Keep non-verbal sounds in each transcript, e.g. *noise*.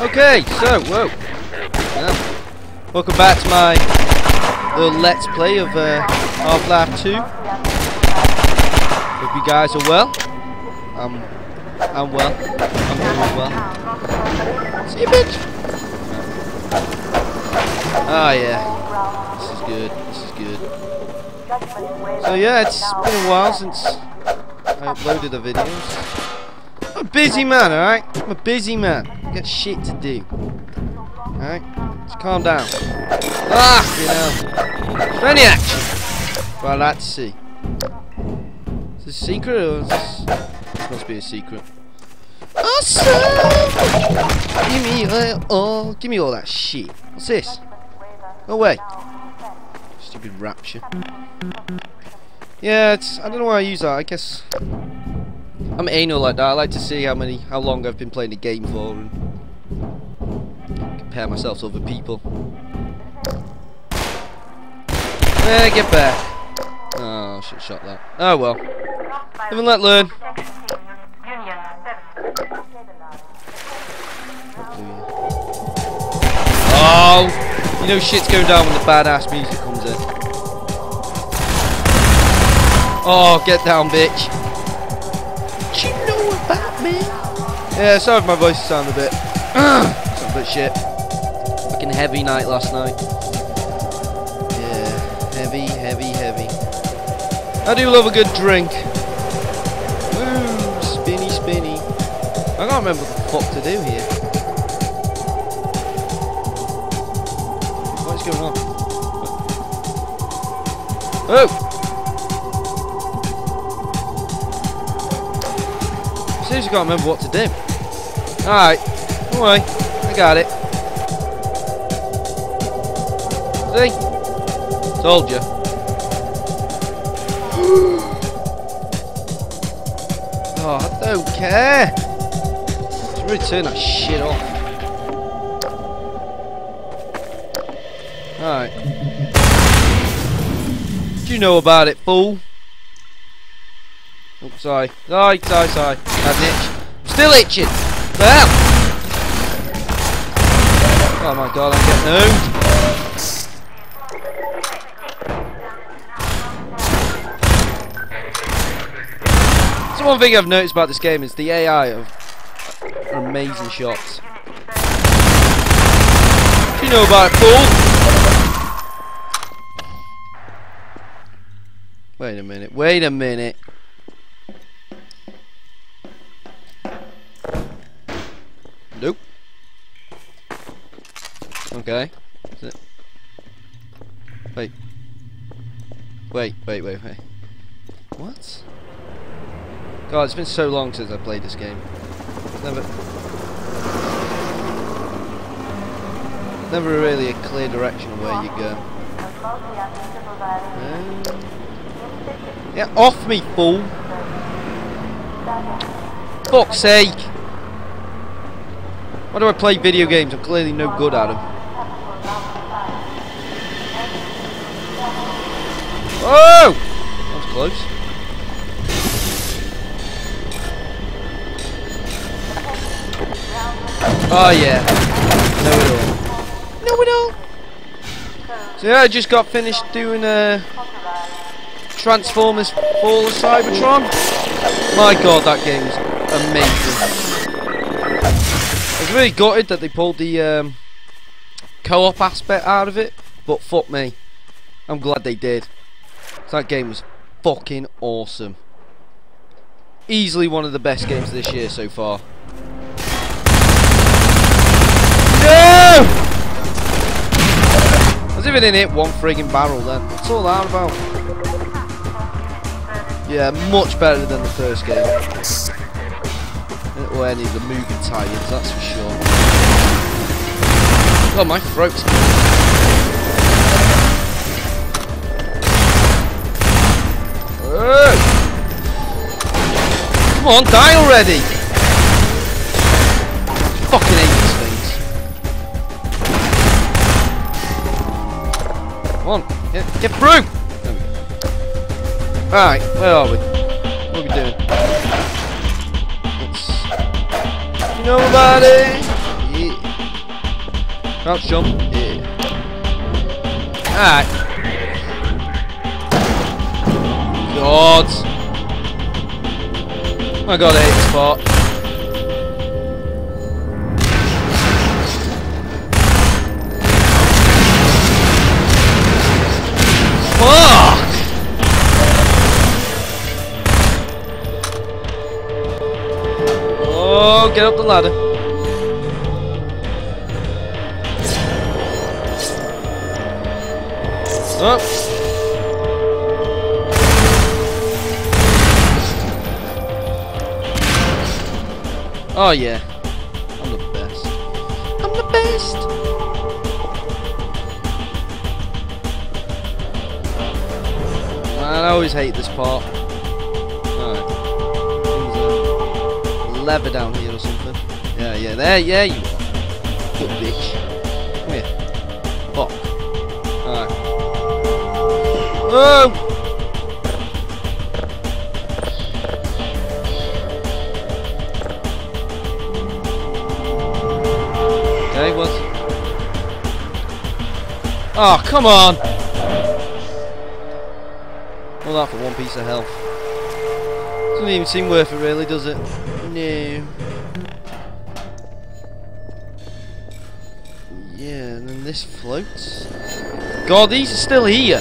Okay, so, whoa. Welcome back to my little let's play of uh, Half-Life 2. Hope you guys are well. I'm, I'm well. I'm doing well. See you, bitch. Ah, yeah. This is good. This is good. So yeah, it's been a while since I uploaded the videos. A busy man, alright? I'm a busy man. I got shit to do. Alright? Just calm down. Ah! You know. Plenty action. Well, let's see. Is this a secret or is this... This must be a secret. Awesome! Give me all, give me all that shit. What's this? No way. Stupid rapture. Yeah, it's. I don't know why I use that. I guess I'm anal like that. I like to see how many, how long I've been playing the game for and compare myself to other people. Yeah, get back. Oh, should shot that. Oh well. Live and let learn. Oh, you know shit's going down when the badass music comes in. Oh, get down, bitch. Yeah, sorry if my voice sounds a bit, *clears throat* sound a bit shit. Fucking heavy night last night. Yeah, heavy, heavy, heavy. I do love a good drink. Woo, spinny, spinny. I can't remember what the fuck to do here. What's going on? Oh! Seriously can't remember what to do. Alright, don't worry, I got it. See? Told you. *gasps* oh, I don't care. Just really turn that shit off. Alright. What do you know about it, fool? Oh, sorry. Sorry, sorry, sorry. An itch. Still itching. Oh my god, I'm getting owned. So one thing I've noticed about this game is the AI of amazing shots. Do you know about it, fool? Wait a minute, wait a minute. Okay. Wait. Wait, wait, wait, wait. What? God, it's been so long since I played this game. Never... Never really a clear direction of where you go. Um, yeah, off me, fool! Fuck's sake! Why do I play video games? I'm clearly no good at them. Whoa! That was close. Oh yeah. Know it all. Know it all. So yeah, I just got finished doing uh, Transformers Fall of Cybertron. My god, that game is amazing. I was really gutted that they pulled the um, co-op aspect out of it, but fuck me. I'm glad they did. That game was fucking awesome. Easily one of the best games this year so far. No! I was even in it one frigging barrel then. What's all that about? Yeah, much better than the first game. Or any of the moving tie-ins, that's for sure. Oh, my throat's... Come on, die already! Fucking hate these things. Come on, get, get through! Alright, where are we? What are we doing? Let's... You know about it? Yeah. Crouch jump. Yeah. Alright. God. I hate this part. Fuck! Oh, get up the ladder. Up. Oh yeah. I'm the best. I'm the best. Man, I always hate this part. Alright. A uh, lever down here or something. Yeah, yeah, there, yeah, you are. Good bitch. Come here. Fuck. Alright. Whoa! Oh, come on! All that for one piece of health. Doesn't even seem worth it, really, does it? No. Yeah, and then this floats. God, these are still here.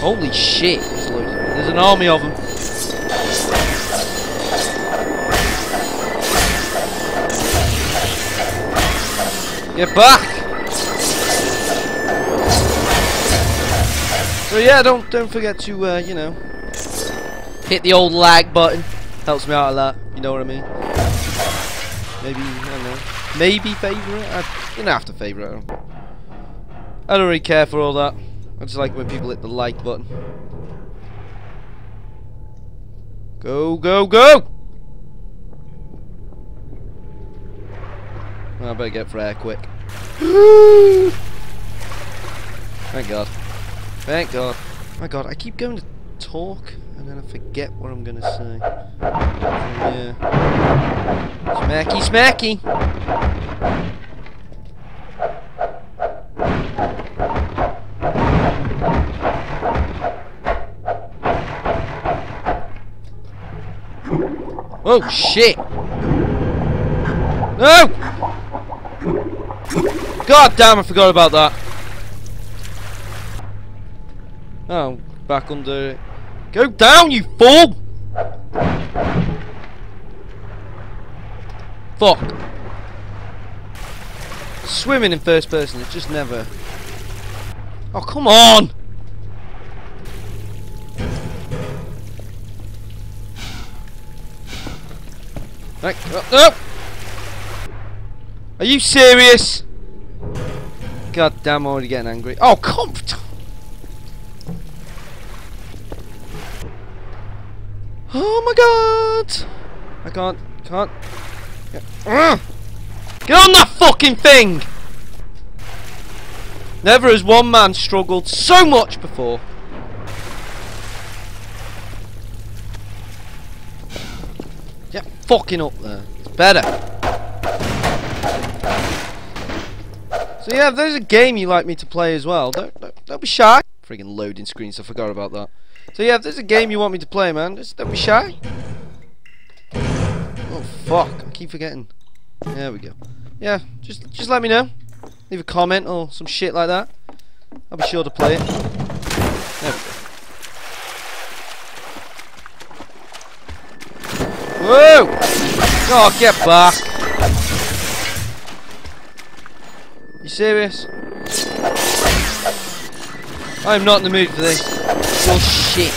Holy shit! There's. There's an army of them. Get back! So yeah, don't don't forget to uh, you know hit the old like button. Helps me out a lot. You know what I mean? Maybe I don't know. Maybe favourite. I, you don't have to favourite. I don't, I don't really care for all that. I just like when people hit the like button. Go go go! I better get for air quick. *gasps* Thank God. Thank God. My God, I keep going to talk and then I forget what I'm gonna say. So, yeah. Smacky, smacky. Oh shit! No! God damn, I forgot about that. Oh, back under. Go down, you fool! Fuck. Swimming in first person is just never. Oh, come on! Right, oh, no! Are you serious? God damn, I'm already getting angry. Oh, come! Oh my god! I can't, can't. Get, Get on that fucking thing! Never has one man struggled so much before. Get fucking up there. It's better. So yeah, if there's a game you like me to play as well, don't, don't, don't be shy. Friggin' loading screens, I forgot about that. So yeah, if there's a game you want me to play, man, just don't be shy. Oh fuck, I keep forgetting. There we go. Yeah, just just let me know. Leave a comment or some shit like that. I'll be sure to play it. There we go. Whoa! Oh, get back! You serious? I'm not in the mood for this. Bullshit.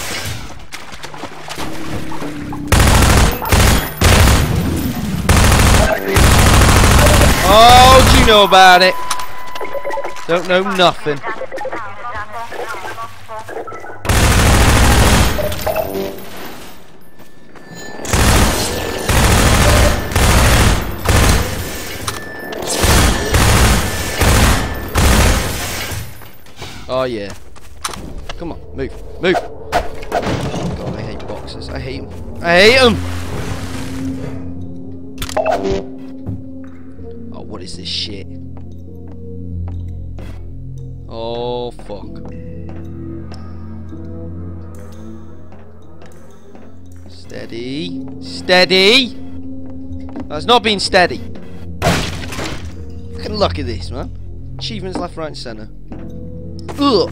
Oh, do you know about it? Don't know nothing. Oh yeah. Come on, move, move. God, I hate boxes. I hate them. I hate them. Oh, what is this shit? Oh, fuck. Steady. Steady! That's not been steady. Look at look at this, man. Achievements left, right, and centre. Ugh.